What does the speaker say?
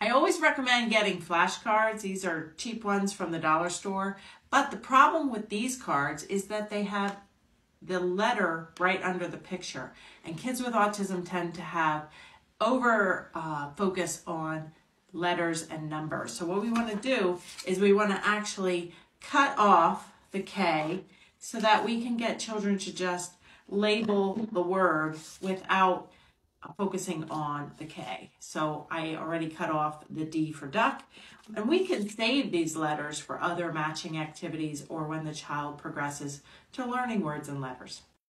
I always recommend getting flashcards. These are cheap ones from the dollar store. But the problem with these cards is that they have the letter right under the picture. And kids with autism tend to have over uh, focus on letters and numbers. So what we want to do is we want to actually cut off the K so that we can get children to just label the word without focusing on the K. So I already cut off the D for duck. And we can save these letters for other matching activities or when the child progresses to learning words and letters.